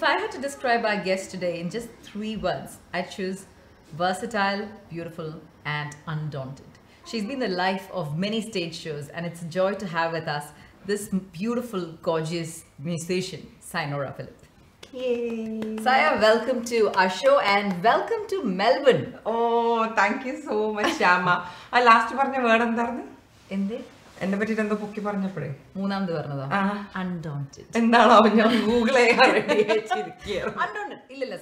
If I had to describe our guest today in just three words, I'd choose versatile, beautiful, and undaunted. She's been the life of many stage shows, and it's a joy to have with us this beautiful, gorgeous musician, Sinora Philip. Saya, welcome to our show and welcome to Melbourne. Oh thank you so much Shyama ആ last പറഞ്ഞ word എന്തായിരുന്നു എന്തേ എന്നെ പറ്റിട്ട് എന്തോ പൊക്കി പറഞ്ഞപ്പോഴേ? മൂന്നാമത് പറഞ്ഞതോ. എന്താണോ ഞാൻ ഗൂഗിൾ ഇല്ലല്ല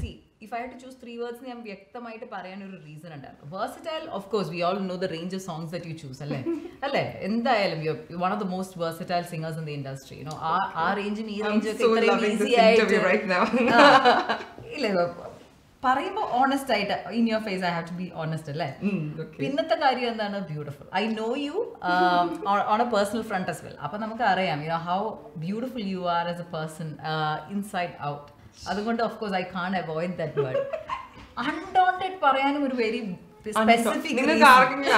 see if I to choose three words ഞാൻ വ്യക്തമായിട്ട് പറയാൻ ഒരു റീസൺ ഉണ്ടായിരുന്നു. Versatile of course we all know the range of songs that you choose അല്ലേ? അല്ലേ? എന്തായാലും you one of the most versatile singers in the industry know ആ റേഞ്ചിന് ഈ റേഞ്ച് ഒക്കെ. ഇല്ല പറയുമ്പോൾ ഓണസ്റ്റ് ആയിട്ട് in your face I have to be honest അല്ലേ? പിന്നത്തെ കാര്യം എന്താണ്? Beautiful I know you on a personal friend as well അപ്പൊ നമുക്ക് അറിയാം you know how beautiful you are as a person inside out അതുകൊണ്ട് of course I can't avoid that word undaunted പറയാനും ഒരു വെരി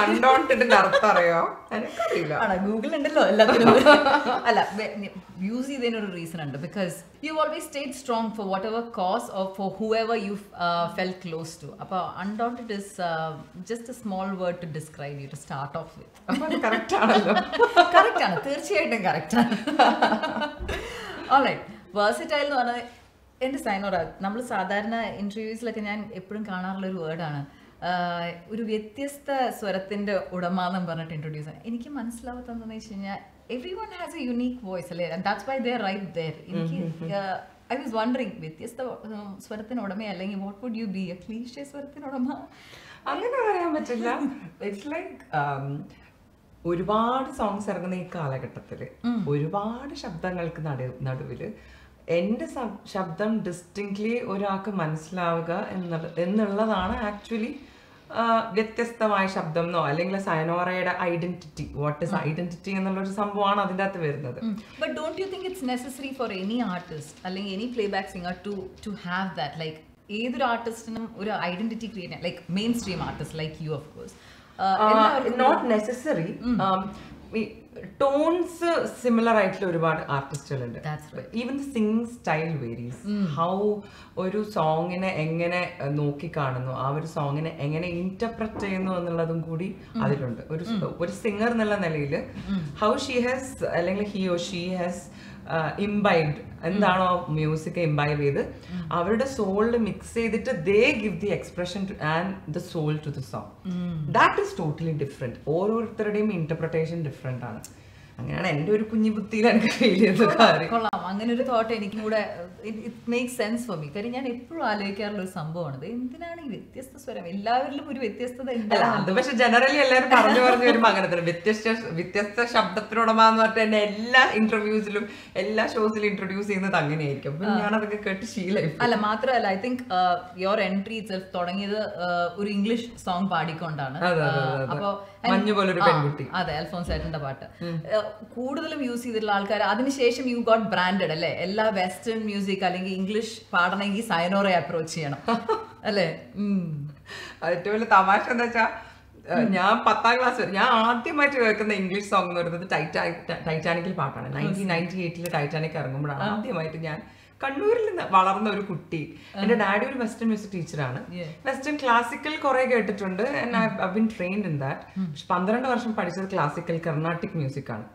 അൺഡോണ്ടഡിന്റെ അർത്ഥം അറിയോ? ഗൂഗിൾ ഉണ്ടല്ലോ എല്ലാത്തിനും. അല്ല യൂസ് ചെയ്തതിന് ഒരു റീസൺ ഉണ്ട് because you always state strong for whatever cause or for whoever you feel close to അപ്പോൾ undaunted is just a small word to describe you to start off with correct ആണല്ലോ. Correct ആണ്. തീർച്ചയായിട്ടും correct ആണ്. Alright versatile എന്ന് പറഞ്ഞാൽ എന്റെ സൈനോറ നമ്മൾ സാധാരണ ഇന്റർവ്യൂസിലൊക്കെ ഞാൻ എപ്പോഴും കാണാറുള്ള ഒരു വേർഡാണ് ഒരു വ്യത്യസ്ത സ്വരത്തിന്റെ ഉടമ എന്ന് പറഞ്ഞിട്ട് ഇൻട്രൊഡ്യൂസ് ആണ് എനിക്ക് മനസ്സിലാവാത്തതെന്ന് വെച്ച് കഴിഞ്ഞാൽ one has a unique voice അല്ലേ? That's why there right there എനിക്ക് ഐ വാസ് വണ്ടറിങ് വ്യത്യസ്ത സ്വരത്തിന് ഉടമ അല്ലെങ്കിൽ what would you be a cliche സ്വരത്തിന് ഉടമ അങ്ങനെ പറയാൻ പറ്റില്ല. ഇറ്റ്സ് ലൈക്ക് ഒരുപാട് സോങ്സ് ഇറങ്ങുന്ന ഈ കാലഘട്ടത്തിൽ ഒരുപാട് ശബ്ദങ്ങൾക്ക് നടു നടുവിൽ എന്റെ ശബ്ദം ഡിസ്റ്റിങ്ക്ലി ഒരാൾക്ക് മനസ്സിലാവുക എന്നുള്ള എന്നുള്ളതാണ് ആക്ച്വലി വ്യത്യസ്തമായ ശബ്ദം എന്നോ അല്ലെങ്കിൽ സയനോറയുടെ ഐഡന്റിറ്റി വാട്ട് ഇസ് ഐഡന്റിറ്റി എന്നുള്ള ഒരു സംഭവമാണ് അതിന്റെ അകത്ത് വരുന്നത് but you think it's necessary for any artist അല്ലെങ്കിൽ playback singer to to have that like ഏതൊരു ആർട്ടിസ്റ്റിനും ഒരു ഐഡന്റിറ്റി ക്രിയേറ്റ് ചെയ്യാൻ like mainstream artist like you of course not necessary tones similar ആയിട്ടുള്ള ഒരുപാട് ആർട്ടിസ്റ്റുകളുണ്ട് even the sing style varies how ഒരു സോങ്ങിനെ എങ്ങനെ നോക്കിക്കാണുന്നു നോക്കി കാണുന്നു ആ ഒരു സോങ്ങിനെ എങ്ങനെ ഇന്റർപ്രറ്റ് ചെയ്യുന്നു എന്നുള്ളതും കൂടി അതിലുണ്ട്. ഒരു ഒരു സിംഗർ എന്നുള്ള നിലയിൽ ഹൗ ഷീ ഹാസ് അല്ലെങ്കിൽ he oh she has imbibed എന്താണോ മ്യൂസിക് ഇംബൈബ് ചെയ്ത് അവരുടെ സോളിൽ മിക്സ് ചെയ്തിട്ട് they give the expression and the soul to the song that is totally different ഓരോരുത്തരുടെയും ഇന്റർപ്രിട്ടേഷൻ ഡിഫറെന്റ് ആണ്. അങ്ങനെയാണ് എന്റെ ഒരു കുഞ്ഞു ബുദ്ധിയിൽ എനിക്ക് ഫീൽ ചെയ്ത കാര്യം. കൊള്ളാം. അങ്ങനെ ഒരു തോട്ട് എനിക്ക് കൂടെ it make sense for me കാര്യം ഞാൻ എപ്പോഴും ആലോചിക്കാറുള്ള ഒരു സംഭവമാണ് എന്തിനാണ് ഈ വ്യത്യസ്ത സ്വരം? എല്ലാവരിലും ഒരു വ്യത്യസ്തത ഉണ്ടല്ലോ അത് പക്ഷെ ജനറലി എല്ലാവരും പറഞ്ഞു പറഞ്ഞു വരുമ്പോ അങ്ങനെ തന്നെ. വ്യത്യസ്ത വ്യത്യസ്ത ശബ്ദത്തിനുടമ എന്ന് പറഞ്ഞിട്ട് എന്നെ എല്ലാ ഇന്റർവ്യൂസിലും എല്ലാ ഷോസിലും ഇൻട്രൊഡ്യൂസ് ചെയ്യുന്നത് അങ്ങനെയായിരിക്കും. ഞാൻ ഞാനതൊക്കെ കേട്ട് ശീലായി അല്ല മാത്രമല്ല I think your entry itself തുടങ്ങിയത് ഒരു ഇംഗ്ലീഷ് സോങ് പാടിക്കൊണ്ടാണ്. അപ്പോൾ മഞ്ഞ് പോലൊരു പെൺകുട്ടി. അതെ അൽഫോൻസ് ഏട്ടന്റെ പാട്ട്. കൂടുതലും യൂസ് ചെയ്തിട്ടുള്ള ആൾക്കാർ അതിനുശേഷം യു ഗോട്ട് ബ്രാൻഡഡ് അല്ലേ? എല്ലാ വെസ്റ്റേൺ മ്യൂസിക് അല്ലെങ്കിൽ ഇംഗ്ലീഷ് പാടണമെങ്കിൽ സയനോറെ അപ്രോച്ച് ചെയ്യണം. അല്ലേ. ഏറ്റവും വലിയ തമാശ എന്താ വെച്ചാ ഞാൻ പത്താം ക്ലാസ് വരെ ഞാൻ ആദ്യമായിട്ട് കേൾക്കുന്ന ഇംഗ്ലീഷ് സോങ് എന്ന് പറയുന്നത് ടൈറ്റാനിക് ടൈറ്റാനിക്കിൽ പാട്ടാണ്. നയന്റീൻ നയന്റി എയ്റ്റിൽ ടൈറ്റാനിക് ഇറങ്ങുമ്പോഴാണ് ആദ്യമായിട്ട് ഞാൻ കണ്ണൂരിൽ നിന്ന് വളർന്ന ഒരു കുട്ടി. എന്റെ ഡാഡി ഒരു വെസ്റ്റേൺ മ്യൂസിക് ടീച്ചറാണ് വെസ്റ്റേൺ ക്ലാസിക്കൽ കുറെ കേട്ടിട്ടുണ്ട്. I been trained in that പക്ഷെ പന്ത്രണ്ട് വർഷം പഠിച്ചത് ക്ലാസിക്കൽ കർണാട്ടിക് മ്യൂസിക് ആണ്.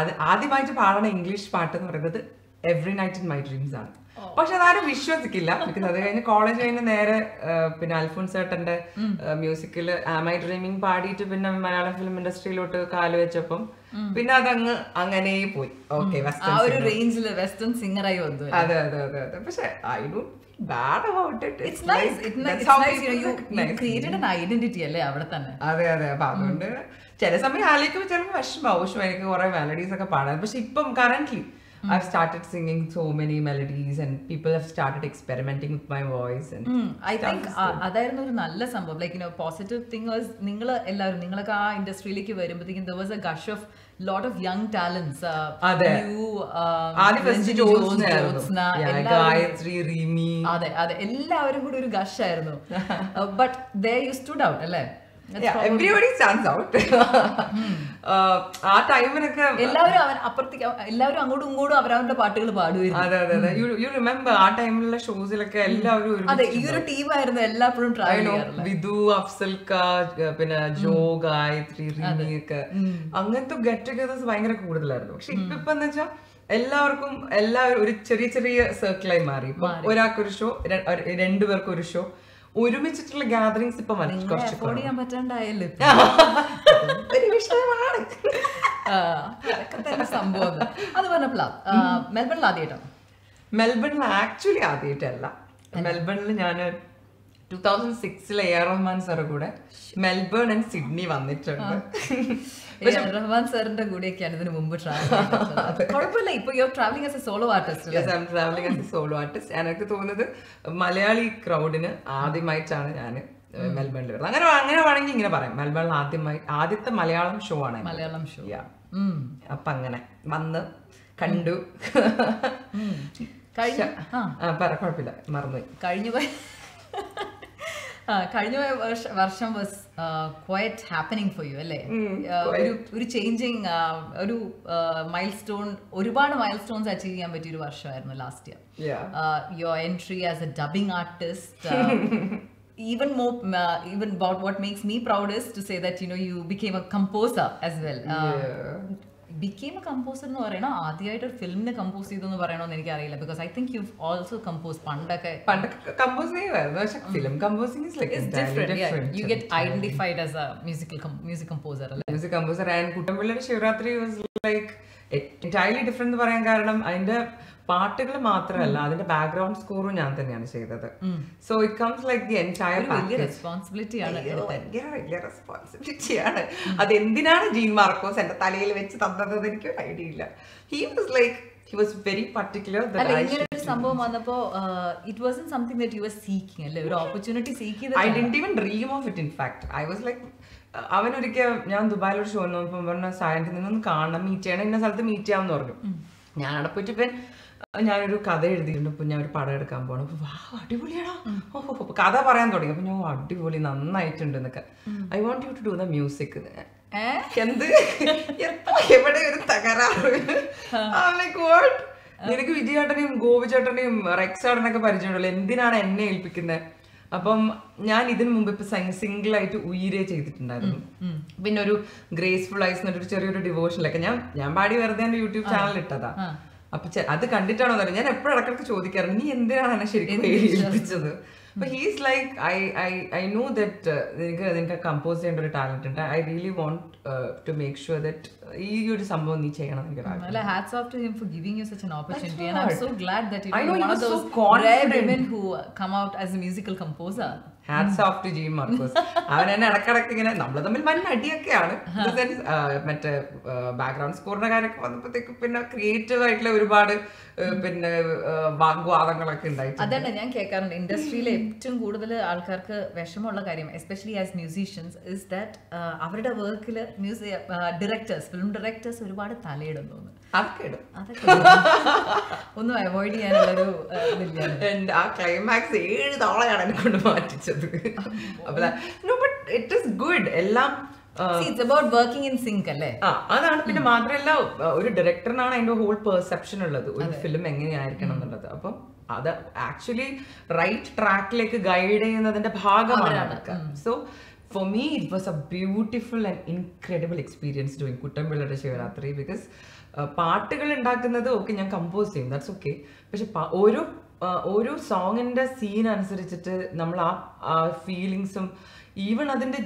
അത് ആദ്യമായിട്ട് പാടണ ഇംഗ്ലീഷ് പാട്ട് എന്ന് പറയുന്നത് every night in my dreams ആണ്. പക്ഷെ അതാരും വിശ്വസിക്കില്ല. ബിക്കോസ് അത് കഴിഞ്ഞ് കോളേജ് കഴിഞ്ഞ് നേരെ പിന്നെ അൽഫോൻസ് ഏട്ടന്റെ മ്യൂസിക്കിൽ ആം ഐ ഡ്രീമിങ് പാടിയിട്ട് പിന്നെ മലയാളം ഫിലിം ഇൻഡസ്ട്രിയിലോട്ട് കാൽ വെച്ചപ്പം പിന്നെ അതങ്ങ് അങ്ങനെ പോയി. ഓക്കെ വെസ്റ്റേൺ സിംഗറായി വന്നു അതെ അതെ അതെ അതെ. പക്ഷെ I don't bad about it it's nice you created an identity അല്ലേ അവിടെ തന്നെ? അതെ അതെ. അപ്പൊ അതുകൊണ്ട് ചില സമയം ആലോചിക്കുമ്പോൾ ചിലപ്പോൾ വിഷമാവും. പക്ഷെ എനിക്ക് കുറെ മെലഡീസ് ഒക്കെ പാടാം പക്ഷെ ഇപ്പം current I started singing so many melodies and people have started experimenting with my voice I think അതായിരുന്നു ഒരു നല്ല സംഭവം. Like you know positive thing was നിങ്ങൾ എല്ലാവരും നിങ്ങളൊക്കെ ആ ഇൻഡസ്ട്രിയിലേക്ക് വരുമ്പോഴത്തേക്കും there was a gush of lot of young talents അതെ. ഗായത്രി റീമി. അതെ എല്ലാവരും കൂടി ഒരു ഗഷായിരുന്നു but they you stood out അല്ലേ? എവരിബഡി സ്റ്റാൻഡ്സ് ഔട്ട് ആ ടൈമിനൊക്കെ എല്ലാവരും അവൻ അപ്പുറത്തേക്ക് എല്ലാവരും അങ്ങോട്ടും ഇങ്ങോട്ടും അവരവരുടെ പാട്ടുകൾ പാടുമായിരുന്നു അതെ അതെ അതെ. യു റിമെമ്പർ ആ ടൈമിലുള്ള ഷോസിലൊക്കെ എല്ലാവരും അതെ ഈ ഒരു ടീമായിരുന്നു എല്ലാപ്പോഴും ട്രാവൽ വിധു അഫ്സൽക്ക പിന്നെ ജോ ഗായത്രി ഒക്കെ. അങ്ങനത്തെ ഗെറ്റ് ടുഗദേഴ്സ് ഭയങ്കര കൂടുതലായിരുന്നു. പക്ഷെ ഇപ്പൊ ഇപ്പൊ എന്ന് വെച്ചാൽ എല്ലാവർക്കും എല്ലാവരും ഒരു ചെറിയ ചെറിയ സർക്കിളായി മാറി. ഒരാൾക്കൊരു ഷോ രണ്ടുപേർക്കൊരു ഷോ ഒരുമിച്ചിട്ടുള്ള ഗാദറിങ്സ് ഇപ്പൊ ചെയ്യാൻ പറ്റാണ്ടായല്ലോ ഒരു വിഷയമാണ്. സംഭവം അത്. പറഞ്ഞപ്പോഴാ മെൽബണിൽ ആദ്യമായിട്ടാണ് മെൽബണിൽ ആക്ച്വലി ആദ്യമായിട്ടല്ല മെൽബണിൽ ഞാൻ ടൂ തൗസൻഡ് സിക്സിലെ എ ആർ റഹ്മാൻ സാറ് കൂടെ മെൽബൺ ആൻഡ് സിഡ്നി വന്നിട്ടുണ്ട്. റഹ്മാൻ സാറിന്റെ കൂടെയൊക്കെയാണ് ഇതിന് മുമ്പ് കുഴപ്പമില്ല ഇപ്പൊ you travelling as a solo artist yes I am travelling as a solo artist എനിക്ക് തോന്നുന്നത് മലയാളി ക്രൗഡിന് ആദ്യമായിട്ടാണ് ഞാൻ മെൽബണിൽ വരുന്നത്. അങ്ങനെ അങ്ങനെ വേണമെങ്കിൽ ഇങ്ങനെ പറയാം. മെൽബണിൽ ആദ്യമായി ആദ്യത്തെ മലയാളം ഷോ ആണ് മലയാളം ഷോ. അപ്പൊ അങ്ങനെ വന്ന് കണ്ടു. കഴിഞ്ഞ. ആ പറ കുഴപ്പമില്ല. മറന്നുപോയി. കഴിഞ്ഞു പോയ. കഴിഞ്ഞ വർഷം was quite happening for you അല്ലേ? ഒരു ഒരു ചേഞ്ചിങ് ഒരു മൈൽ സ്റ്റോൺ ഒരുപാട് മൈൽ സ്റ്റോൺസ് അച്ചീവ് ചെയ്യാൻ പറ്റിയ ഒരു വർഷമായിരുന്നു last year your entry as a dubbing artist even more even what makes me proudest to say that you know you became a composer as well became a composer എന്ന് പറയണോ ആദ്യമായിട്ട് ഒരു ഫിലിമിന് compose ചെയ്തു എന്ന് പറയണമെന്ന് എനിക്ക് അറിയില്ല because I think you also compose പണ്ടൊക്കെ പണ്ടൊക്കെ കമ്പോസ് ചെയ്യുമായിരുന്നു പക്ഷെ film composing is like. You get identified as a musical com- music composer. അല്ലേ? Music composer and കുട്ടമ്പിള്ളയുടെ Sivarathri was like entirely different പറയാൻ കാരണം അതിന്റെ പാട്ടുകൾ മാത്രമല്ല അതിന്റെ ബാക്ക്ഗ്രൗണ്ട് സ്കോറും ഞാൻ തന്നെയാണ് ചെയ്തത്. So it comes like the entire വലിയ റെസ്പോൺസിബിലിറ്റി ആണ് ഭയങ്കര വലിയ റെസ്പോൺസിബിലിറ്റിയാണ് അത് എന്തിനാണ് ജീൻ മാർക്കോസ് എന്റെ തലയിൽ വെച്ച് തന്നത് എനിക്ക് ഐഡിയ ഇല്ല. He was like he was very particular ഇങ്ങനെ ഒരു സംഭവം വന്നപ്പോ it was something that you was seeking അല്ലേ? ഒരു ഓപ്പർച്യൂണിറ്റി സീക്ക് ചെയ്ത് I did even dream of it in fact I was like അവനൊരിക്കൽ ഞാൻ ദുബായിലൊരു ഷോ നോക്കുമ്പോൾ പറഞ്ഞ സായന്റിൽ നിന്നൊന്ന് കാണണം മീറ്റ് ചെയ്യണം ഇന്ന സ്ഥലത്ത് മീറ്റ് ചെയ്യാമെന്ന് പറഞ്ഞു. ഞാൻ അവിടെ പോയിട്ട് ഇപ്പം ഞാനൊരു കഥ എഴുതിയിട്ടുണ്ട്. അപ്പൊ ഞാൻ ഒരു പടം എടുക്കാൻ പോകണം അപ്പൊ വാ അടിപൊളിയാണോ കഥ പറയാൻ തുടങ്ങി. അപ്പൊ ഞാൻ അടിപൊളി നന്നായിട്ടുണ്ട് എന്നൊക്കെ. I want you to do the music എന്ത്? എവിടെ ഒരു തകരാറ്? നിനക്ക് വിജയേട്ടനെയും ഗോപിചേട്ടനെയും റെക്സ് ചേട്ടനൊക്കെ പരിചയമുണ്ടല്ലോ. എന്തിനാണ് എന്നെ ഏൽപ്പിക്കുന്നത് അപ്പം ഞാൻ ഇതിനു മുമ്പ് ഇപ്പൊ സിംഗിൾ ആയിട്ട് ഉയരെ ചെയ്തിട്ടുണ്ടായിരുന്നു. പിന്നെ ഒരു ഗ്രേസ്ഫുൾ എന്നൊരു ചെറിയൊരു ഡിവോഷനിലൊക്കെ ഞാൻ ഞാൻ പാടി വെറുതെ എന്റെ യൂട്യൂബ് ചാനലിൽ ഇട്ടതാ. അപ്പൊ അത് കണ്ടിട്ടാണോ എന്ന് ഞാൻ എപ്പോഴും ഇടക്കിടക്ക് ചോദിക്കാറുണ്ട് നീ എന്തിനാണ് എന്നെ ശരിക്കും ഏൽപ്പിച്ചത്? അപ്പൊ he's like I I I know that നിനക്ക് നിനക്ക് കമ്പോസ് ചെയ്യേണ്ട ഒരു ടാലന്റ് ഉണ്ട്. I really want to make sure that ഈ ഒരു സംഭവം നീ ചെയ്യണം എനിക്ക് opportunity hats off to G Marcos അവൻ തന്നെ ഇടക്കിടക്ക് ഇങ്ങനെ നമ്മൾ തമ്മിൽ വൻ അടിയൊക്കെയാണ്. മറ്റേ ബാക്ക്ഗ്രൗണ്ട് സ്കോറിന്റെ കാര്യമൊക്കെ വന്നപ്പോഴത്തേക്കും പിന്നെ ക്രിയേറ്റീവ് ആയിട്ടുള്ള ഒരുപാട് പിന്നെ വാഗ്വാദങ്ങളൊക്കെ ഉണ്ടായിട്ടുണ്ട്. അതാണ് ഞാൻ കേൾക്കാറുണ്ട്. ഇൻഡസ്ട്രിയിലെ ഏറ്റവും കൂടുതൽ ആൾക്കാർക്ക് വിഷമമുള്ള കാര്യം especially as musicians is that അവരുടെ വർക്കിൽ മ്യൂസിക് ഡയറക്ടേഴ്സ് ഫിലിം ഡയറക്ടേഴ്സ് ഒരുപാട് തലയിടും തോന്നുന്നു അതൊക്കെ ഇടും. ഒന്നും അവോയ്ഡ് ചെയ്യാനുള്ളൊരു എന്റെ ആ ക്ലൈമാക്സ് ഏഴ് തവളയാണ് എന്നെ കൊണ്ട് മാറ്റിച്ചത്. അപ്പൊ no but it is good എല്ലാം ആ, it's about working in sync അല്ലേ? ആ അതാണ്. പിന്നെ മാത്രമല്ല ഒരു ഡയറക്ടറിനാണ് അതിന്റെ ഹോൾ പെർസെപ്ഷൻ ഉള്ളത്. ഒരു ഫിലിം എങ്ങനെയായിരിക്കണം എന്നുള്ളത്. അപ്പം അത് ആക്ച്വലി റൈറ്റ് ട്രാക്കിലേക്ക് ഗൈഡ് ചെയ്യുന്നതിന്റെ ഭാഗമാണ് so for me it was a beautiful and incredible experience doing കുട്ടമ്പിള്ളയുടെ Shivaratri because പാട്ടുകൾ ഉണ്ടാക്കുന്നത് ഓക്കെ ഞാൻ കമ്പോസ് ചെയ്യും. ദാറ്റ്സ് ഓക്കെ പക്ഷെ ഓരോ ഓരോ സോങ്ങിന്റെ സീൻ അനുസരിച്ചിട്ട് നമ്മൾ ആ ഫീലിങ്സും ഈവൻ അതിന്റെ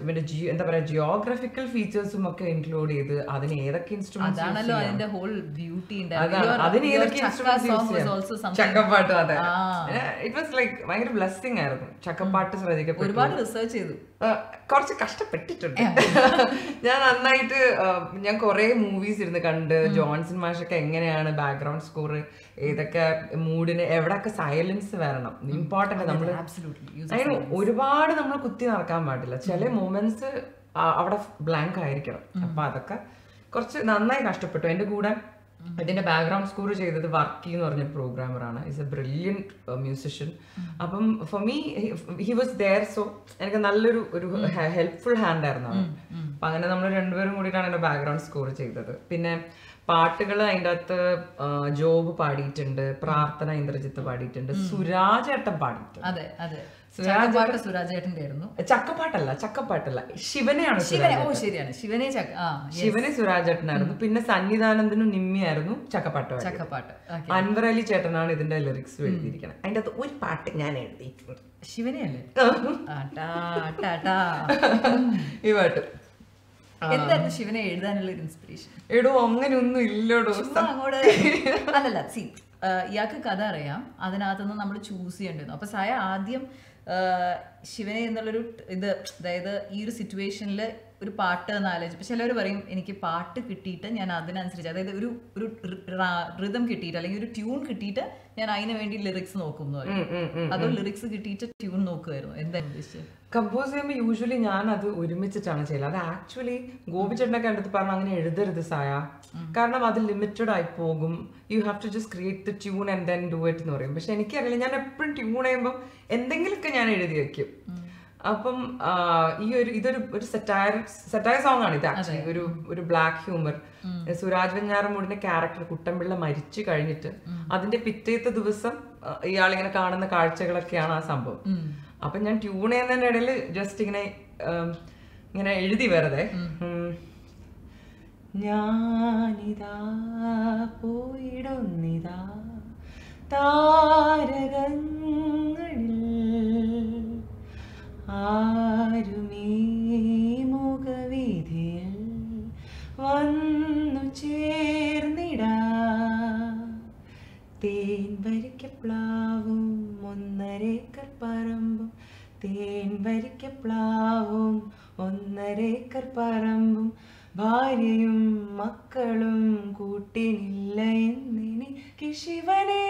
പിന്നെ എന്താ പറയാ ജിയോഗ്രഫിക്കൽ ഫീച്ചേഴ്സും ഒക്കെ ഇൻക്ലൂഡ് ചെയ്ത് അതിന് ഏതൊക്കെ ഇൻസ്ട്രുമെന്റ് അതാണല്ലോ അതിന്റെ ഹോൾ ബ്യൂട്ടി അതിന് ഏതൊക്കെ ചക്കപ്പാട്ട് അതെ. ഇറ്റ് വാസ് ലൈക്ക് ഭയങ്കര ബ്ലെസ്സിങ് ആയിരുന്നു. ചക്കപ്പാട്ട് ശ്രദ്ധിക്കപ്പെട്ടു. ഒരുപാട് റിസർച്ച് ചെയ്തു. കുറച്ച് കഷ്ടപ്പെട്ടിട്ടുണ്ട്. ഞാൻ നന്നായിട്ട് ഞാൻ കുറെ മൂവീസ് ഇരുന്ന് കണ്ട് ജോൺസൺ മാഷൊക്കെ എങ്ങനെയാണ് ബാക്ക്ഗ്രൗണ്ട് സ്കോർ ഏതൊക്കെ മൂഡിന് എവിടെയൊക്കെ സൈലൻസ് വരണം. ഇമ്പോർട്ടന്റ് നമ്മൾ ഒരുപാട് നമ്മൾ കുത്തി നടക്കാൻ പാടില്ല. ചില മൂമെന്റ്സ് അവിടെ ബ്ലാങ്ക് ആയിരിക്കണം. അപ്പൊ അതൊക്കെ കുറച്ച് നന്നായി കഷ്ടപ്പെട്ടു എന്റെ കൂടെ ഇതിന്റെ ബാക്ക്ഗ്രൗണ്ട് സ്കോർ ചെയ്തത് വർക്കി എന്ന് പറഞ്ഞ പ്രോഗ്രാമർ ആണ്. ഇസ് എ ബ്രില്യന്റ് മ്യൂസിഷ്യൻ അപ്പം for me he was there so എനിക്ക് നല്ലൊരു ഒരു ഹെൽപ്ഫുൾ ഹാൻഡ് ആയിരുന്നു അവൻ അപ്പൊ അങ്ങനെ നമ്മൾ രണ്ടുപേരും കൂടിയിട്ടാണ് എന്റെ ബാക്ക്ഗ്രൗണ്ട് സ്കോർ ചെയ്തത്. പിന്നെ പാട്ടുകൾ അതിന്റെ അകത്ത് ജോബ് പാടിയിട്ടുണ്ട് പ്രാർത്ഥന ഇന്ദ്രജിത്ത് പാടിയിട്ടുണ്ട് സുരാജേട്ടൻ പാടിയിട്ടുണ്ട്. അതെ അതെ. സുരാജ് സുരാജേട്ടന്റെ ആയിരുന്നു ചക്കപ്പാട്ടല്ല ചക്കപ്പാട്ടല്ല. ശിവനെയാണ് ശിവനെ. ഓ ശരിയാണ്. ശിവനെ സുരാജേട്ടനായിരുന്നു. പിന്നെ സന്നിധാനന്ദനും നിമ്മിയായിരുന്നു ചക്കപ്പാട്ട്. ചക്കപ്പാട്ട്. അൻവർ അലി ചേട്ടനാണ് ഇതിന്റെ ലിറിക്സ് എഴുതിയിരിക്കുന്നത് അതിന്റെ അകത്ത് ഒരു പാട്ട് ഞാൻ എഴുതിയിട്ടുണ്ട്. ശിവനെയല്ലേ. ഈ പാട്ട്. എന്തായിരുന്നു ശിവനെ എഴുതാനുള്ള ഒരു ഇൻസ്പിറേഷൻ എടോ അങ്ങനെയൊന്നും ഇല്ലടോ അങ്ങോട്ട് അല്ലല്ല സി ഇയാൾക്ക് കഥ അറിയാം. അതിനകത്തുനിന്ന് നമ്മൾ ചൂസ് ചെയ്യേണ്ടിരുന്നു അപ്പൊ സായ ആദ്യം ശിവനെ എന്നുള്ളൊരു ഇത് അതായത് ഈ ഒരു സിറ്റുവേഷനിൽ ഒരു പാട്ട് എന്ന് ഇപ്പൊ ചിലവർ പറയും എനിക്ക് പാട്ട് കിട്ടിയിട്ട് ഞാൻ അതിനനുസരിച്ച് അതായത് ഒരു ഒരു റിതം കിട്ടിയിട്ട് അല്ലെങ്കിൽ ഒരു ട്യൂൺ കിട്ടിയിട്ട് ഞാൻ അതിന് വേണ്ടി ലിറിക്സ് നോക്കും എന്ന് പറയും. അതോ ലിറിക്സ് കിട്ടിയിട്ട് ട്യൂൺ നോക്കുമായിരുന്നു എന്താ ഉദ്ദേശിച്ചത്? കമ്പോസ് ചെയ്യുമ്പോൾ യൂഷ്വലി ഞാൻ അത് ഒരുമിച്ചിട്ടാണ് ചെയ്യുന്നത് അത് ആക്ച്വലി ഗോപിച്ചേട്ടനൊക്കെ അടുത്ത് പറഞ്ഞാൽ അങ്ങനെ എഴുതരുത് സായ. കാരണം അത് ലിമിറ്റഡ് ആയി പോകും. You have to just create the tune and then do it എന്ന് പറയും. പക്ഷെ എനിക്കറിയില്ല ഞാൻ എപ്പോഴും ട്യൂൺ ചെയ്യുമ്പോൾ എന്തെങ്കിലുമൊക്കെ ഞാൻ എഴുതി വെക്കും. അപ്പം ഈ ഒരു ഇതൊരു ഒരു സെറ്റയർ സെറ്റയർ സോങ് ആണ് ഇത് ആക്ച്വലി ഒരു ഒരു ബ്ലാക്ക് ഹ്യൂമർ സുരാജ് വെഞ്ഞാറമൂടിന്റെ ക്യാരക്ടർ കുട്ടമ്പിള്ള മരിച്ചു കഴിഞ്ഞിട്ട് അതിന്റെ പിറ്റേത്തെ ദിവസം ഇയാളിങ്ങനെ കാണുന്ന കാഴ്ചകളൊക്കെയാണ് ആ സംഭവം. അപ്പൊ ഞാൻ ട്യൂൺ ചെയ്യുന്നതിന്റെ ഇടയിൽ ജസ്റ്റ് ഇങ്ങനെ ഇങ്ങനെ എഴുതി വെറുതെ. ഞാനിതാ പോയിടുന്നിതാ താരകങ്ങളിൽ ആരുമീ മുഖവിധിയിൽ വന്നു ചേർന്നിടാ. തേൻ വരിക്കപ്ലാവും ഒന്നരേക്കർ പറമ്പും തേൻ വരിക്കപ്ലാവും ഒന്നരേക്കർ പറമ്പും ഭാര്യയും മക്കളും കൂട്ടിനില്ല എന്നെനിക്ക് ശിവനേ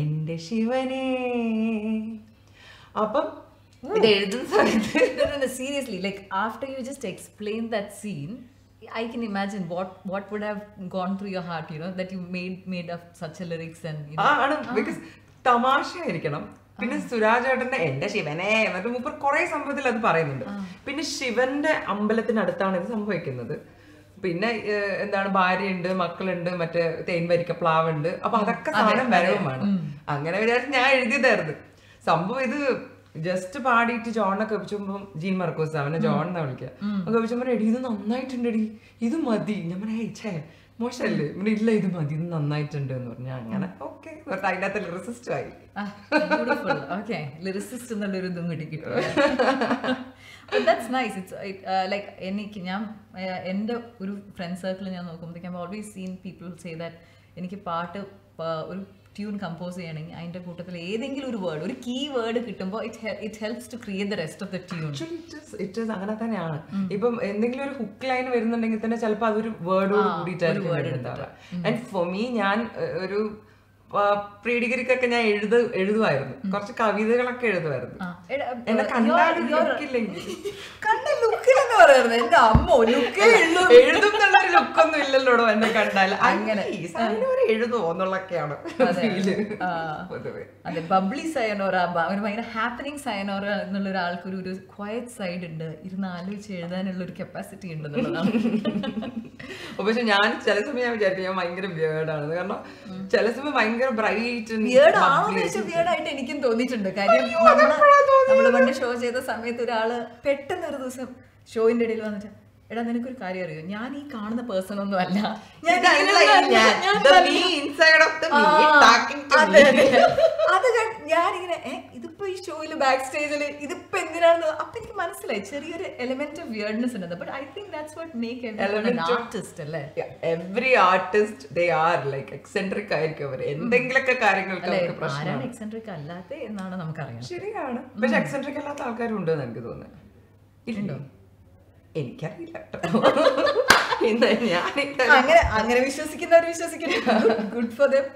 എന്റെ ശിവനേ അപ്പം ഇത് എഴുതുന്ന സമയത്ത് seriously like after you just explain that scene I can imagine what what would have gone through your heart, you know, that you made made of such a lyrics and you know. ആ, ആണ് because തമാശയായിരിക്കണം. പിന്നെ സുരാജേട്ടന്റെ എന്റെ ശിവനെ എന്നിട്ട് മൂപ്പർ കുറെ സംഭവത്തിൽ അത് പറയുന്നുണ്ട്. പിന്നെ ശിവന്റെ അമ്പലത്തിനടുത്താണ് ഇത് സംഭവിക്കുന്നത്. പിന്നെ എന്താണ് ഭാര്യയുണ്ട് മക്കളുണ്ട് മറ്റേ തേൻ വരിക്ക പ്ലാവുണ്ട്. അപ്പൊ അതൊക്കെ സാധനം വരവുമാണ്. അങ്ങനെ വിചാരിച്ച് ഞാൻ എഴുതിയതായിരുന്നു. സംഭവം ഇത് ജസ്റ്റ് പാടിയിട്ട് ജോണിനെ കവിച്ചുമ്പോ ജീൻ മർക്കോസ് അവനെ ജോൺ എന്നാ വിളിക്കുക. ഒക്കെ വെച്ചുമ്പോ എടി ഇത് നന്നായിട്ടുണ്ടെടി. ഇത് മതി. ഞാൻ പറയാ മോശമല്ലേ? ഇവിടെ ഇല്ല ഇത് മതി ഇത് നന്നായിട്ടുണ്ട് എന്ന് പറഞ്ഞു. അങ്ങനെ ഓക്കെ അതിന്റെ അകത്ത് ലിറിസിസ്റ്റ് ആയി. ഓക്കെ ലിറിസിസ്റ്റ് എന്നുള്ളൊരു ഇതും കിട്ടി ദാറ്റ്സ് നൈസ് ഇറ്റ്സ് ലൈക്ക് എനിക്ക് ഞാൻ എന്റെ ഒരു ഫ്രണ്ട് സർക്കിൾ ഞാൻ നോക്കുമ്പോഴത്തേക്കും always seen people say that എനിക്ക് പാട്ട് ഒരു ട്യൂൺ കമ്പോസ് ചെയ്യണമെങ്കിൽ അതിന്റെ കൂട്ടത്തിൽ ഏതെങ്കിലും ഒരു വേർഡ് ഒരു കീ വേർഡ് കിട്ടുമ്പോൾ it it helps to create the rest of the tune actually it is it is അങ്ങനെ തന്നെയാണ്. ഇപ്പം എന്തെങ്കിലും ഒരു ഹുക്ക് ലൈൻ വരുന്നുണ്ടെങ്കിൽ തന്നെ ചിലപ്പോൾ അതൊരു വേർഡോട് കൂടിയിട്ടായിരിക്കും ആൻഡ് ഫോർ മീ ഞാൻ ഒരു പ്രീ ഡിഗ്രിക്കൊക്കെ ഞാൻ എഴുത എഴുതുമായിരുന്നു കുറച്ച് കവിതകളൊക്കെ എഴുതുമായിരുന്നു എന്നെ കണ്ടാലും ലുക്കില്ലെങ്കിൽ കണ്ട ലുക്കിലെന്ന് പറയുന്നത് എന്റെ അമ്മ ലുക്കേ ഉള്ളൂ എഴുതും. എന്നുള്ളൊരു ലുക്കൊന്നും ഇല്ലല്ലോടോ എന്നെ കണ്ടാൽ. അങ്ങനെ. എഴുതുമോ എന്നുള്ളൊക്കെയാണ് അതെ ബബ്ലി സയനോറ ഒരു ഭയങ്കര ഹാപ്പനിങ് സയനോറ എന്നുള്ള ഒരാൾക്ക് ഒരു ക്വയറ്റ് സൈഡ് ഉണ്ട്. ഇരുന്ന് ആലോചിച്ച് എഴുതാനുള്ള ഒരു കപ്പാസിറ്റി ഉണ്ട് എന്നുള്ളതാണ്. പക്ഷെ ഞാൻ ചില സമയം ഞാൻ വിചാരിക്കും ഞാൻ ഭയങ്കര ബിയേർഡാണ് കാരണം ചില സമയം ഭയങ്കര ബ്രൈറ്റ് ആയിട്ട് എനിക്കും തോന്നിയിട്ടുണ്ട്. കാര്യം നമ്മൾ പണ്ട് ഷോ ചെയ്ത സമയത്ത് ഒരാൾ പെട്ടെന്ന് ഒരു ദിവസം ഷോയിന്റെ ഇടയിൽ വന്നിട്ട് എടാ നിനക്കൊരു കാര്യം അറിയോ? ഞാൻ ഈ കാണുന്ന പേഴ്സൺ ഒന്നും അല്ല. അതെ, ഞാനിങ്ങനെ ഷോയിൽ ബാക്ക് സ്റ്റേജിൽ ഇതിപ്പോ എന്തിനാണെന്ന്? അപ്പൊ എനിക്ക് മനസ്സിലായി. ചെറിയൊരു എലിമെന്റ് ഓഫ് വിയർഡ്നെസ് ഉണ്ട്. But I think that's what make artist അല്ലേ? Every artist they are like eccentric ആയിരിക്കും അവർ എന്തെങ്കിലുമൊക്കെ കാര്യങ്ങൾക്ക് പ്രശ്നം. ആരാണ് എക്സെൻട്രിക് അല്ലാത്ത എന്നാണ് നമുക്കറിയാം. ശരിയാണ്. പക്ഷെ എക്സെൻട്രിക് അല്ലാത്ത ആൾക്കാരും ഉണ്ടെന്ന് എനിക്ക് തോന്നുന്നു. ഇല്ലല്ലോ എനിക്കറിയില്ല അങ്ങനെ അങ്ങനെ വിശ്വസിക്കുന്നവർ വിശ്വസിക്കുന്നു ഗുഡ് ഫോർ ദം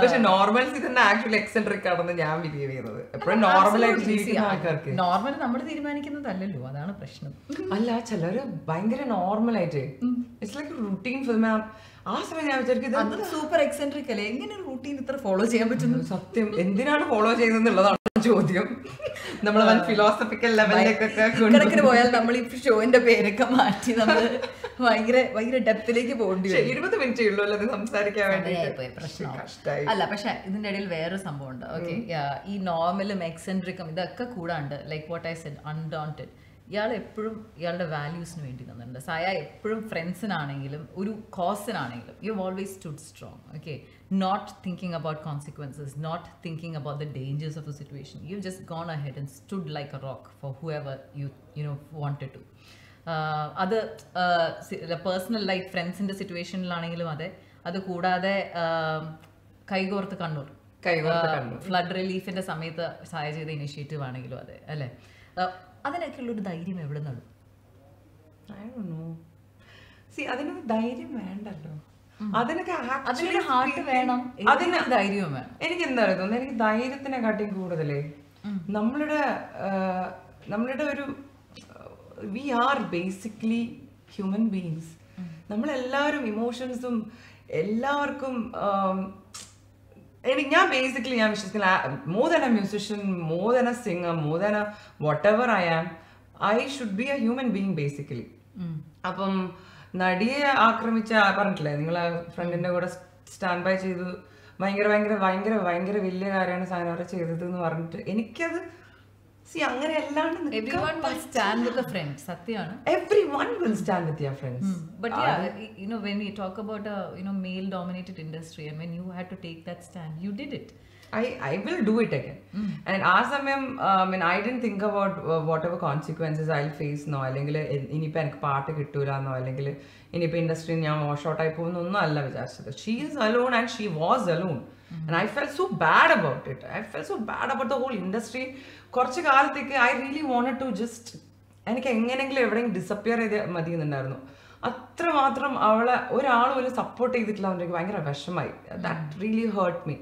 പക്ഷെ നോർമൽസ് തന്നെ ആക്ച്വലി എക്സെൻട്രിക് ആണെന്ന് ഞാൻ ബിലീവ് ചെയ്യുന്നത്. എപ്പോഴും നോർമൽ ആയിട്ട് ജീവിക്കുന്ന ആൾക്കാർക്ക്. നോർമൽ നമ്മൾ തീരുമാനിക്കുന്നതല്ലല്ലോ അതാണ് പ്രശ്നം. അല്ല ചിലര് ഭയങ്കര നോർമൽ ആയിട്ട്. ഇറ്റ്സ് ലൈക്ക് റുട്ടീൻ ഫിലിം ആ സമയം ഞാൻ വിചാരിക്കും അത് സൂപ്പർ എക്സെൻട്രിക് അല്ലേ? എങ്ങനെ റൂട്ടീൻ ഇത്ര ഫോളോ ചെയ്യാൻ പറ്റുന്നു? സത്യം. എന്തിനാണ് ഫോളോ ചെയ്യുന്നതെന്നുള്ളതാണ് ചോദ്യം. നമ്മൾ വൺ ഫിലോസഫിക്കൽ ലെവലിലേക്കൊക്കെ പോയാൽ നമ്മൾ ഈ ഷോന്റെ പേരൊക്കെ മാറ്റി നമ്മൾ ഭയങ്കര ഭയങ്കര ഡെപ്തിലേക്ക് പോകേണ്ടി വരും. ഇരുപത് മിനിറ്റ് ഉള്ളൂ അല്ലേ സംസാരിക്കാൻ വേണ്ടി അല്ല പക്ഷെ ഇതിന്റെ ഇടയിൽ വേറെ സംഭവം ഉണ്ട് ഓക്കെ ഈ നോർമലും എക്സെൻട്രിക്കും ഇതൊക്കെ കൂടാണ്ട് like what I said undaunted ഇയാൾ എപ്പോഴും ഇയാളുടെ വാല്യൂസിന് വേണ്ടി നിന്നിട്ടുണ്ട്. സായ എപ്പോഴും ഫ്രണ്ട്സിനാണെങ്കിലും ഒരു കോസിനാണെങ്കിലും you always stood strong okay not thinking about consequences not thinking about the dangers of the situation you just gone ahead and stood like a rock for whoever you you know wanted to അത് personal life ഫ്രണ്ട്സിന്റെ സിറ്റുവേഷനിലാണെങ്കിലും അതെ. അത് കൂടാതെ കൈകോർത്ത് Kannur. Flood റിലീഫിന്റെ സമയത്ത് സഹായ ചെയ്ത ഇനിഷ്യേറ്റീവ് ആണെങ്കിലും അതെ അല്ലെ? അതിനൊക്കെയുള്ള ഒരു ധൈര്യം എവിടെ നിന്നും സി അതിനൊരു ധൈര്യം വേണ്ടല്ലോ. അതിനൊക്കെ അതിനൊരു ഹാർട്ട് വേണം. അതിന് അതിന് ധൈര്യവും വേണം? എനിക്ക് എന്താ പറയുക എനിക്ക് എനിക്ക് ധൈര്യത്തിനെക്കാട്ടിയും കൂടുതലേ നമ്മളുടെ നമ്മളുടെ ഒരു we are basically human beings നമ്മളെല്ലാവരും ഇമോഷൻസും എല്ലാവർക്കും ആം, എനിക്ക് ഞാൻ ബേസിക്കലി ഞാൻ വിശ്വസിക്കുന്ന more than a musician more than a singer more than a whatever I am I should be a human being basically അപ്പം നടിയെ ആക്രമിച്ച പറഞ്ഞിട്ടില്ലേ നിങ്ങൾ ഫ്രണ്ടിന്റെ കൂടെ സ്റ്റാൻഡ് ബൈ ചെയ്തു. ഭയങ്കര ഭയങ്കര ഭയങ്കര ഭയങ്കര വലിയ കാര്യമാണ് സാധനം ചെയ്തത് എന്ന് പറഞ്ഞിട്ട്. എനിക്കത് സി അങ്ങനെ അല്ലാണ്ട് everyone will stand with a friend സത്യമാണ് everyone will stand with your friends But yeah, y- you know, when we talk about a you know male-dominated industry, and when you had to take that stand, you did it. I, I will do it again. And ആ സമയം I mean, I didn't think about uh, whatever consequences I'll face എന്നോ അല്ലെങ്കിൽ ഇനിയിപ്പോൾ എനിക്ക് പാട്ട് കിട്ടൂല എന്നോ അല്ലെങ്കിൽ ഇനിയിപ്പോൾ ഇൻഡസ്ട്രി ഞാൻ വാഷ് ഔട്ട് ആയി പോകുന്നൊന്നും അല്ല വിചാരിച്ചത് she is alone and she was alone and I felt so bad about it I felt so bad about the whole industry കുറച്ച് കാലത്തേക്ക് I really wanted to just എനിക്ക് എങ്ങനെയെങ്കിലും എവിടെയെങ്കിലും ഡിസപ്പിയർ ചെയ്ത് മതി എന്നുണ്ടായിരുന്നു. അത്രമാത്രം അവളെ ഒരാൾ പോലും സപ്പോർട്ട് ചെയ്തിട്ടില്ല. അവന്റെ ഭയങ്കര വിഷമായി. That really hurt me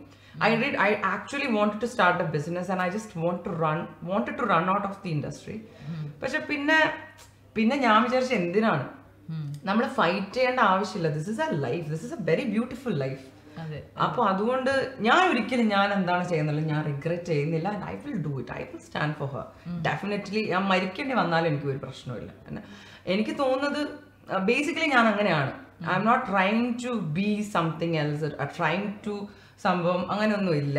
I did. I actually wanted to start a business and I just want to run wanted to run out of the industry പക്ഷെ പിന്നെ പിന്നെ ഞാൻ വിചാരിച്ച എന്തിനാണ്? നമ്മൾ ഫൈറ്റ് ചെയ്യേണ്ട ആവശ്യമില്ല. This is a life this is a very beautiful life അപ്പൊ അതുകൊണ്ട് ഞാൻ ഒരിക്കലും ഞാൻ എന്താണ് ചെയ്യുന്നത്? ഞാൻ റിഗ്രറ്റ് ചെയ്യുന്നില്ല. I will do it I will stand for her definitely ഞാൻ മരിക്കേണ്ടി വന്നാലും എനിക്ക് ഒരു പ്രശ്നമില്ല എനിക്ക് തോന്നുന്നത് ബേസിക്കലി ഞാൻ അങ്ങനെയാണ്. I am not trying to be something else trying to സംഭവം അങ്ങനെയൊന്നും ഇല്ല.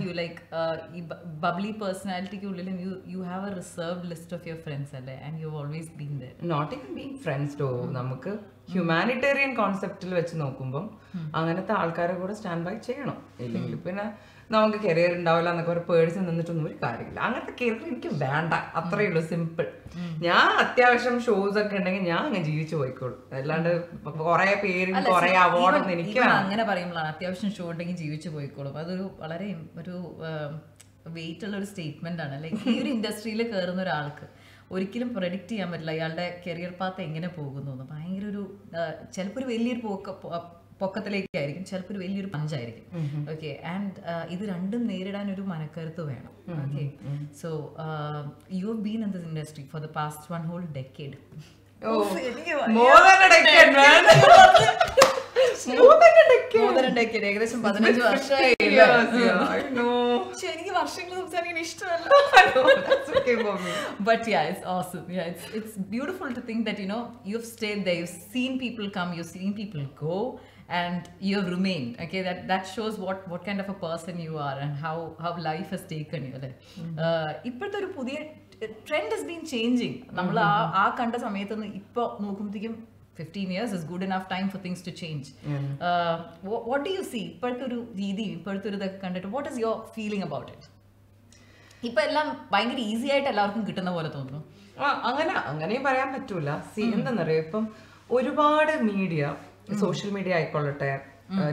you like uh, ഈ ബബ്ലി പേഴ്സണാലിറ്റിക്ക് ഉള്ളിലും you you have a reserved list of your friends അല്ലേ? And you always been there not in being friends ഡോ നമുക്ക് humanitarian കോൺസെപ്റ്റിൽ വെച്ച് നോക്കുമ്പോൾ അങ്ങനത്തെ ആൾക്കാരെ കൂടെ സ്റ്റാൻഡ് ബൈ ചെയ്യണം. ഇല്ലെങ്കിൽ പിന്നെ നമുക്ക് കരിയർ ഉണ്ടാവില്ല എന്നൊക്കെ ഒരു പേടിച്ച് നിന്നിട്ടൊന്നും ഒരു കാര്യമില്ല. അങ്ങനത്തെ കരിയർ എനിക്ക് വേണ്ട. അത്രയേ ഉള്ളൂ സിമ്പിൾ ഞാൻ അത്യാവശ്യം ഷോസ് ഒക്കെ ഉണ്ടെങ്കിൽ ഞാൻ അങ്ങ് ജീവിച്ചു പോയിക്കോളും. അല്ലാണ്ട് കുറെ പേര് കുറെ അവാർഡ് ഒന്നും എനിക്ക് അങ്ങനെ പറയുമ്പോഴാണ് അത്യാവശ്യം ഷോ ഉണ്ടെങ്കിൽ ജീവിച്ചു പോയിക്കോളും. അതൊരു വളരെ ഒരു വെയിറ്റ് ഉള്ള ഒരു സ്റ്റേറ്റ്മെന്റ് ആണ്. ലൈക്ക് ഈ ഒരു ഇൻഡസ്ട്രിയിൽ കയറുന്ന ഒരാൾക്ക് ഒരിക്കലും പ്രൊഡിക്റ്റ് ചെയ്യാൻ പറ്റില്ല. അയാളുടെ കരിയർ പാത്ത് എങ്ങനെ പോകുന്നു ഭയങ്കര ഒരു ചിലപ്പോൾ ഒരു വലിയൊരു പോക്ക പൊക്കത്തിലേക്കായിരിക്കും ചിലപ്പോൾ ഒരു വലിയൊരു പഞ്ചായിരിക്കും ഓക്കെ ആൻഡ് ഇത് രണ്ടും നേരിടാൻ ഒരു മനക്കരുത്ത് വേണം okay so you have been in this industry for the past one whole decade ഏകദേശം പതിനഞ്ച് വർഷമായി Years, I know. പക്ഷെ എനിക്ക് വർഷങ്ങൾ സംസാരിക്കാൻ ഇഷ്ടമല്ല yeah it's awesome yeah it's it's beautiful to think that you know you've stayed there you've seen people and you have remained okay? That that shows what what kind of a person you are and how how life has taken you അല്ലേ ഇപ്പോഴത്തെ ഒരു പുതിയ trend has been changing നമ്മൾ ആ ആ കണ്ട സമയത്തൊന്ന് ഇപ്പോൾ നോക്കുമ്പോഴത്തേക്കും fifteen years is good enough time for things to change what do you see ഇപ്പോഴത്തെ ഒരു രീതി ഇപ്പോഴത്തെ ഒരു ഇതൊക്കെ കണ്ടിട്ട് what is your feeling about it ഇപ്പൊ എല്ലാം ഭയങ്കര ഈസി ആയിട്ട് എല്ലാവർക്കും കിട്ടുന്ന പോലെ തോന്നുന്നു. ആ, അങ്ങനെ അങ്ങനെയും പറയാൻ പറ്റൂല. സി എന്താണെന്നറിയോ ഇപ്പം ഒരുപാട് മീഡിയ സോഷ്യൽ മീഡിയ ആയിക്കൊള്ളട്ടെ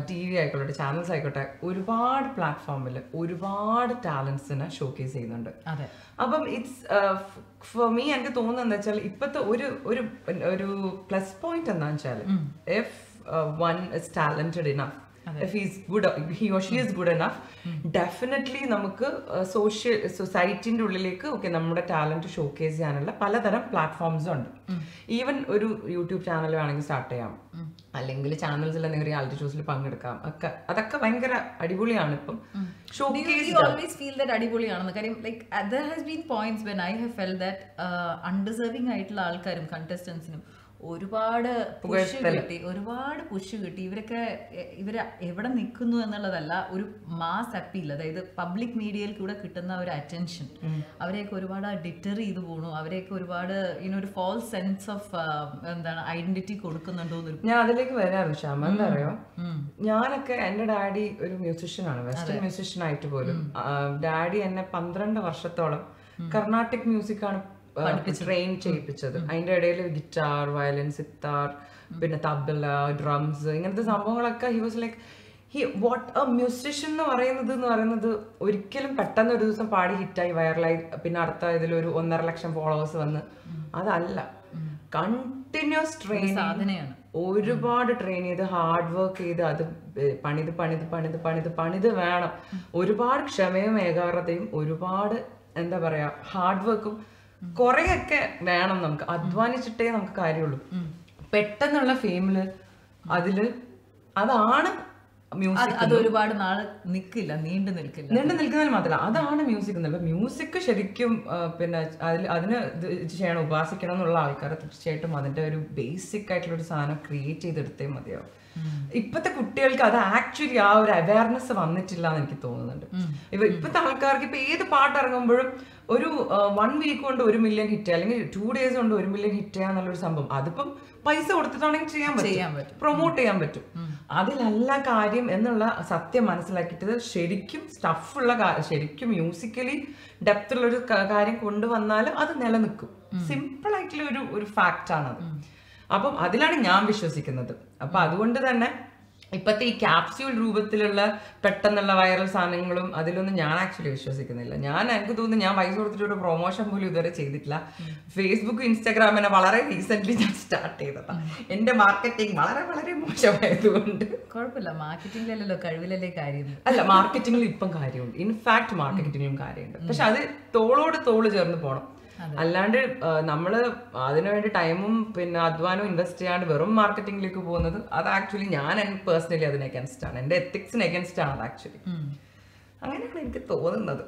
ടി വി ആയിക്കോട്ടെ ചാനൽസ് ആയിക്കോട്ടെ ഒരുപാട് പ്ലാറ്റ്ഫോമിൽ ഒരുപാട് ടാലൻസിനെ ഷോക്കേസ് ചെയ്യുന്നുണ്ട്. അപ്പം ഇറ്റ്സ് ഫോർ മീ എനിക്ക് തോന്നുന്നത് വെച്ചാൽ ഇപ്പോഴത്തെ ഒരു ഒരു ഒരു പ്ലസ് പോയിന്റ് എന്താണെന്ന് വെച്ചാൽ if one is talented enough if is good he or she is good enough definitely നമുക്ക് സോഷ്യൽ സൊസൈറ്റിന്റെ ഉള്ളിലേക്ക് ഓക്കെ നമ്മുടെ ടാലന്റ് ഷോക്കേസ് ചെയ്യാനുള്ള പലതരം പ്ലാറ്റ്ഫോംസ് ഉണ്ട്. ഈവൻ ഒരു യൂട്യൂബ് ചാനൽ വേണമെങ്കിൽ സ്റ്റാർട്ട് ചെയ്യാം. അല്ലെങ്കിൽ ചാനൽസിൽ എന്തെങ്കിലും റിയാലിറ്റി ഷോസിൽ പങ്കെടുക്കാം. ഒക്കെ അതൊക്കെ ഭയങ്കര അടിപൊളിയാണ് ഇപ്പം. ഓൾവേസ് ഫീൽ ദാറ്റ് അടിപൊളിയാണെന്ന്? കാര്യം like there has been points when I have felt that undeserving ആയിട്ടുള്ള ആൾക്കാരും കണ്ടസ്റ്റൻസിനും ഒരുപാട് പുഷ് കിട്ടി ഒരുപാട് പുഷ് കിട്ടി. ഇവരൊക്കെ ഇവർ ഇവർ എവിടെ നിൽക്കുന്നു എന്നുള്ളതല്ല ഒരു മാസ് അപ്പീൽ അതായത് പബ്ലിക് മീഡിയയിൽ കൂടെ കിട്ടുന്ന ഒരു അറ്റൻഷൻ. അവരെയൊക്കെ ഒരുപാട് ഡിറ്റർ ചെയ്ത് പോണു. അവരെയൊക്കെ ഒരുപാട് ഇങ്ങനെ ഒരു ഫോൾസ് സെൻസ് ഓഫ് എന്താണ് ഐഡന്റിറ്റി കൊടുക്കുന്നുണ്ടോ ഞാൻ അതിലേക്ക് വരാറുണ്ട് ശ്യാമ എന്താ അറിയോ ഞാനൊക്കെ എന്റെ ഡാഡി ഒരു മ്യൂസിഷ്യൻ ആണ്. വെസ്റ്റേൺ മ്യൂസിഷ്യൻ ആയിട്ട് പോലും. ഡാഡി എന്നെ പന്ത്രണ്ട് വർഷത്തോളം കർണാട്ടിക് മ്യൂസിക് ആണ് ട്രെയിൻ ചെയ്യിപ്പിച്ചത്. അതിന്റെ ഇടയിൽ ഗിറ്റാർ വയലിൻ സിത്താർ പിന്നെ തബല ഡ്രംസ് ഇങ്ങനത്തെ സംഭവങ്ങളൊക്കെ he was like he what a musician എന്ന് പറയുന്നത് എന്ന് പറയുന്നത് ഒരിക്കലും പെട്ടെന്ന് ഒരു ദിവസം പാടി ഹിറ്റായി വൈറലായി പിന്നെ അടുത്ത ഇതിൽ ഒരു ഒന്നര ലക്ഷം ഫോളോവേഴ്സ് വന്ന്. അതല്ല. കണ്ടിന്യൂസ് ട്രെയിൻ സാധനയാണ്. ഒരുപാട് ട്രെയിൻ ചെയ്ത് ഹാർഡ് വർക്ക് ചെയ്ത് അത് പണിത് പണിത് പണിത് പണിത് പണിത് വേണം. ഒരുപാട് ക്ഷമയും ഏകാഗ്രതയും ഒരുപാട് എന്താ പറയാ ഹാർഡ് വർക്കും കുറെയൊക്കെ വേണം നമുക്ക്. അധ്വാനിച്ചിട്ടേ നമുക്ക് കാര്യമുള്ളൂ. പെട്ടെന്നുള്ള ഫെയിമിൽ അതിൽ അതാണ് മ്യൂസിക് അത് ഒരുപാട് നാൾ നിൽക്കില്ല നീണ്ടു നിൽക്കില്ല. നീണ്ടു നിൽക്കുന്നതിൽ മാത്രമല്ല അതാണ് മ്യൂസിക് എന്നുള്ളത് മ്യൂസിക് ശരിക്കും പിന്നെ അതിൽ അതിന് ഇത് ചെയ്യണം ഉപാസിക്കണം എന്നുള്ള ആൾക്കാരെ തീർച്ചയായിട്ടും അതിന്റെ ഒരു ബേസിക് ആയിട്ടുള്ള ഒരു സാധനം ക്രിയേറ്റ് ചെയ്തെടുത്തേ മതിയാവും. ഇപ്പത്തെ കുട്ടികൾക്ക് അത് ആക്ച്വലി ആ ഒരു അവയർനെസ് വന്നിട്ടില്ല എന്ന് എനിക്ക് തോന്നുന്നുണ്ട്. ഇപ്പൊ ഇപ്പത്തെ ആൾക്കാർക്ക് ഇപ്പൊ ഏത് പാട്ട് ഇറങ്ങുമ്പോഴും ഒരു വൺ വീക്ക് കൊണ്ട് ഒരു മില്യൺ ഹിറ്റ് അല്ലെങ്കിൽ ടു ഡേയ്സ് കൊണ്ട് ഒരു മില്യൺ ഹിറ്റ് ചെയ്യാന്നുള്ളൊരു സംഭവം. അതിപ്പം പൈസ കൊടുത്തിട്ടാണെങ്കിൽ ചെയ്യാൻ പറ്റും. പറ്റും. പ്രൊമോട്ട് ചെയ്യാൻ പറ്റും. അതിലല്ല കാര്യം എന്നുള്ള സത്യം മനസ്സിലാക്കിയിട്ട് ശരിക്കും സ്റ്റഫുള്ള ശരിക്കും മ്യൂസിക്കലി ഡെപ്ത് ഉള്ള ഒരു കാര്യം കൊണ്ടുവന്നാൽ അത് നിലനിൽക്കും. സിമ്പിൾ ആയിട്ടുള്ള ഒരു ഒരു ഫാക്റ്റ് ആണത്. അപ്പം അതിലാണ് ഞാൻ വിശ്വസിക്കുന്നത്. അപ്പൊ അതുകൊണ്ട് തന്നെ ഇപ്പത്തെ ഈ ക്യാപ്സ്യൂൾ രൂപത്തിലുള്ള പെട്ടെന്നുള്ള വൈറൽ സാധനങ്ങളും അതിലൊന്നും ഞാൻ ആക്ച്വലി വിശ്വസിക്കുന്നില്ല. ഞാൻ എനിക്ക് തോന്നുന്നു ഞാൻ പൈസ കൊടുത്തിട്ട് ഒരു പ്രൊമോഷൻ പോലും ഇതുവരെ ചെയ്തിട്ടില്ല. ഫേസ്ബുക്ക് ഇൻസ്റ്റാഗ്രാമിനെ വളരെ റീസെന്റ് ഞാൻ സ്റ്റാർട്ട് ചെയ്തതാ. എന്റെ മാർക്കറ്റിംഗ് വളരെ വളരെ മോശമായതുകൊണ്ട്. കുഴപ്പമില്ല. മാർക്കറ്റിംഗിലല്ലോ കഴിവിലല്ലേ കാര്യം. അല്ല മാർക്കറ്റിംഗിൽ ഇപ്പം കാര്യമുണ്ട്. ഇൻഫാക്ട് മാർക്കറ്റിംഗിലും കാര്യമുണ്ട്. പക്ഷെ അത് തോളോട് തോൾ ചേർന്ന് പോണം. അല്ലാണ്ട് നമ്മൾ നമ്മൾ അതിനുവേണ്ടി ടൈമും പിന്നെ അധ്വാനവും ഇൻവെസ്റ്റ് ചെയ്യാണ്ട് വെറും മാർക്കറ്റിംഗിലേക്ക് പോകുന്നത് അത് ആക്ച്വലി ഞാൻ പേഴ്സണലി അതിന് അഗൻസ്റ്റ് ആണ്. എന്റെ എത്തിക്സിന് അഗൻസ്റ്റ് ആണ് അത് ആക്ച്വലി. അങ്ങനെയാണ് എനിക്ക് തോന്നുന്നത്.